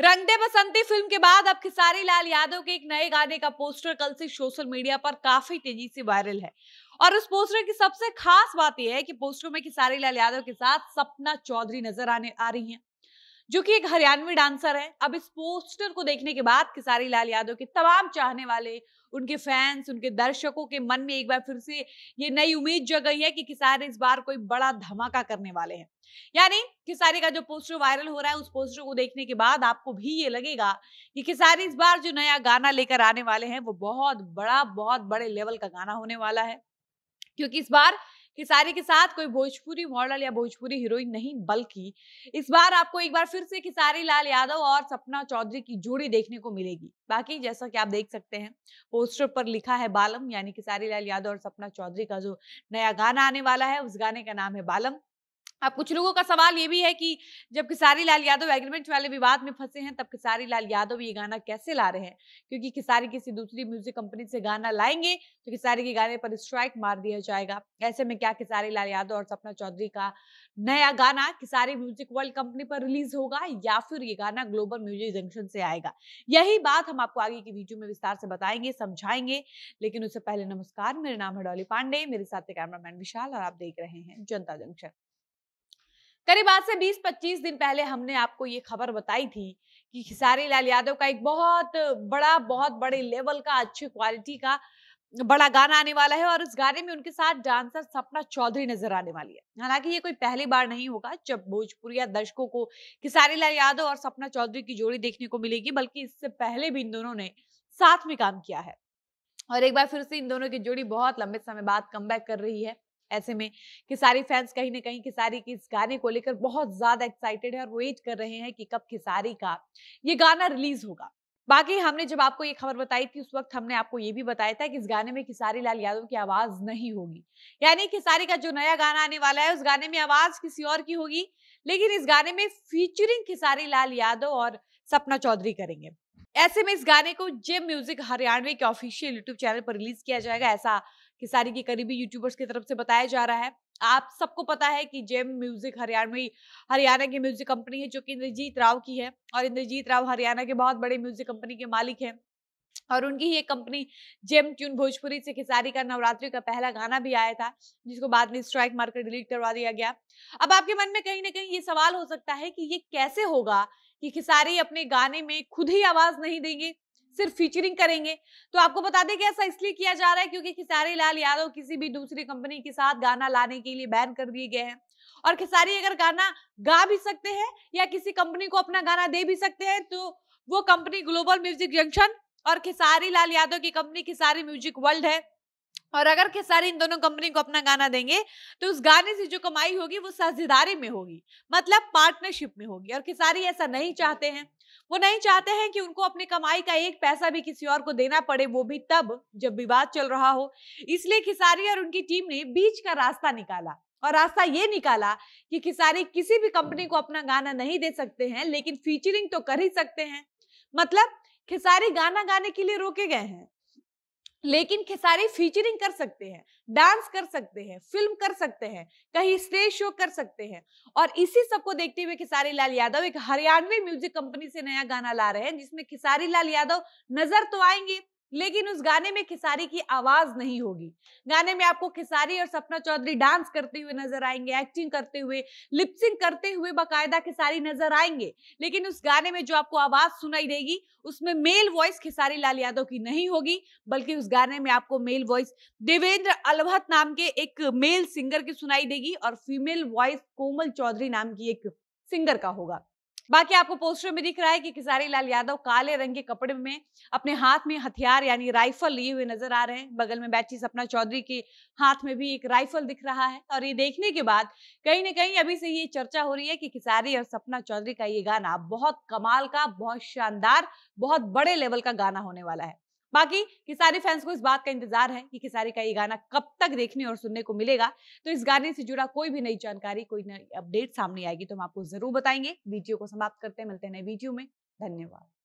रंगदे बसंती film के बाद अब खिसारी लाल यादव के एक नए गाने का पोस्टर कल से सोशल मीडिया पर काफ़ी तेज़ी से वायरल है। और उस पोस्टर की सबसे खास बात यह है कि पोस्टर में खिसारी लाल यादव के साथ सपना चौधरी नज़र आने आ रही हैं। जो कि एक हरियाणवी डांसर है। अब इस पोस्टर को देखने के बाद खिसारी लाल यादव के तमाम चाहने वाले, उनके फैंस, उनके दर्शकों के मन में एक बार फिर से ये नई उम्मीद जग गई है कि किसारी इस बार कोई बड़ा धमाका करने वाले हैं। यानी किसारी का जो पोस्टर वायरल हो रहा है, उस पोस्टर को देखने के बाद आपको भी ये लगेगा कि किसारी इस बार जो नया गाना लेकर आने वाले हैं, वो बहुत बड़ा, बहुत बड़े लेवल का गाना होने वाला है। क्योंकि इस बार खिसारी के साथ कोई भोजपुरी मॉडल या भोजपुरी हीरोइन नहीं, बल्कि इस बार आपको एक बार फिर से खिसारी लाल यादव और सपना चौधरी की जोड़ी देखने को मिलेगी। बाकी जैसा कि आप देख सकते हैं, पोस्टर पर लिखा है बालम, यानी खिसारी लाल यादव और सपना चौधरी का जो नया गाना आने वाला है, उस गाने का नाम है बालम। अब कुछ लोगों का सवाल ये भी है कि जब किसारी लाल यादव एग्रीमेंट वाले विवाद में फंसे हैं, तब किसारी लाल यादव ये गाना कैसे ला रहे हैं? क्योंकि किसारी किसी दूसरी म्यूज़िक कंपनी से गाना लाएँगे तो किसारी के गाने पर स्ट्राइक मार दिया जाएगा। ऐसे में क्या किसारी लाल यादव और सपना चौधरी का नया गाना किसारी म्यूज़िक वर्ल्ड कंपनी पर रिलीज़ होगा या फिर ये गाना ग्लोबल म्यूज़िक जंक्शन से आएगा? यही बात हम आपको आगे की वीडियो में विस्तार से बताएँगे, समझाएँगे। लेकिन उससे पहले नमस्कार, मेरा नाम है डॉली पांडे, मेरे साथ कैमरामैन विशाल और आप देख रहे हैं जनता जंक्शन। करीब आज से 20-25 दिन पहले हमने आपको ये खबर बताई थी कि खिसारी लाल यादव का एक बहुत बड़ा, बहुत बड़े लेवल का, अच्छी क्वालिटी का बड़ा गाना आने वाला है और उस गाने में उनके साथ डांसर सपना चौधरी नज़र आने वाली है। हालाँकि ये कोई पहली बार नहीं होगा जब भोजपुरिया दर्शकों को खिसारी लाल यादव और सपना चौधरी की जोड़ी देखने को मिलेगी, बल्कि इससे पहले भी इन दोनों ने साथ में काम किया है। और एक बार फिर से इन दोनों की जोड़ी बहुत लंबे समय बाद कम कर रही है। ऐसे में किसारी फैंस कहीं ना कहीं किसारी की इस गाने को लेकर बहुत ज़्यादा एक्साइटेड है और वेट कर रहे हैं कि कब किसारी का ये गाना रिलीज़ होगा। बाकी हमने जब आपको ये खबर बताई थी, उस वक्त हमने आपको ये भी बताया था कि इस गाने में किसारी लाल यादव की आवाज़ नहीं होगी। यानी किसारी का जो नया गाना आने वाला है, उस गाने में आवाज़ किसी और की होगी, लेकिन इस गाने में फीचरिंग किसारी लाल यादव और सपना चौधरी करेंगे। ऐसे में इस गाने को जेम म्यूज़िक हरियाणवी के ऑफिशियल यूट्यूब चैनल पर रिलीज़ किया जाएगा, ऐसा किसारी की करीबी यूट्यूबर्स की तरफ़ से बताया जा रहा है। आप सबको पता है कि जेम म्यूज़िक हरियाणवी, हरियाणा की म्यूज़िक कंपनी है, जो कि इंद्रजीत राव की है। और इंद्रजीत राव हरियाणा के बहुत बड़े म्यूज़िक कंपनी के मालिक हैं। और उनकी ही एक कंपनी जेम ट्यून भोजपुरी से खिसारी का नवरात्रि का पहला गाना भी आया था, जिसको बाद में स्ट्राइक मारकर डिलीट करवा दिया गया। अब आपके मन में कहीं ना कहीं ये सवाल हो सकता है कि ये कैसे होगा कि खिसारी अपने गाने में खुद ही आवाज़ नहीं देंगे? सिर्फ़ फीचरिंग करेंगे। तो आपको बता दें कि ऐसा इसलिए किया जा रहा है क्योंकि खिसारी लाल यादव किसी भी दूसरी कंपनी के साथ गाना लाने के लिए बैन कर दिए गए हैं। और खिसारी अगर गाना गा भी सकते हैं या किसी कंपनी को अपना गाना दे भी सकते हैं तो वो कंपनी ग्लोबल म्यूज़िक जंक्शन और खिसारी लाल यादव की कंपनी खिसारी म्यूज़िक वर्ल्ड है। और अगर खेसारी इन दोनों कंपनी को अपना गाना देंगे तो उस गाने से जो कमाई होगी, वो साझेदारी में होगी मतलब पार्टनरशिप में होगी। और खिसारी ऐसा नहीं चाहते हैं। वो नहीं चाहते हैं कि उनको अपनी कमाई का एक पैसा भी किसी और को देना पड़े, वो भी तब जब विवाद चल रहा हो। इसलिए खिसारी और उनकी टीम ने बीच का रास्ता निकाला और रास्ता ये निकाला कि खिसारी किसी भी कंपनी को अपना गाना नहीं दे सकते हैं, लेकिन फीचरिंग तो कर ही सकते हैं। मतलब खिसारी गाना गाने के लिए रोके गए हैं। लेकिन खेसारी फीचरिंग कर सकते हैं डांस कर सकते हैं फ़िल्म कर सकते हैं, कहीं स्टेज शो कर सकते हैं और इसी सबको देखते हुए खेसारी लाल यादव एक हरियाणवी म्यूज़िक कंपनी से नया गाना ला रहे हैं जिसमें खेसारी लाल यादव नज़र तो आएँगे। लेकिन उस गाने में खिसारी की आवाज़ नहीं होगी। गाने में आपको खिसारी और सपना चौधरी डांस करते हुए नज़र आएँगे, एक्टिंग करते हुए, लिपसिंग करते हुए बाकायदा खिसारी नज़र आएँगे। लेकिन उस गाने में जो आपको आवाज़ सुनाई देगी, उसमें मेल वॉइस खिसारी लाल यादव की नहीं होगी, बल्कि उस गाने में आपको मेल वॉइस देवेंद्र अलभत नाम के एक मेल सिंगर की सुनाई देगी और फीमेल वॉइस कोमल चौधरी नाम की एक सिंगर का होगा। बाकी आपको पोस्टर में दिख रहा है कि किसारी लाल यादव काले रंग के कपड़े में अपने हाथ में हथियार यानी राइफल लिए हुए नज़र आ रहे हैं। बगल में बैठी सपना चौधरी के हाथ में भी एक राइफल दिख रहा है और ये देखने के बाद कहीं ना कहीं अभी से ये चर्चा हो रही है कि किसारी और सपना चौधरी का ये गाना बहुत कमाल का, बहुत शानदार, बहुत बड़े लेवल का गाना होने वाला है। बाकी किसारी फैंस को इस बात का इंतज़ार है कि किसारी का ये गाना कब तक देखने और सुनने को मिलेगा। तो इस गाने से जुड़ा कोई भी नई जानकारी, कोई नई अपडेट सामने आएगी तो हम आपको ज़रूर बताएँगे। वीडियो को समाप्त करते हैं, मिलते हैं नए वीडियो में। धन्यवाद।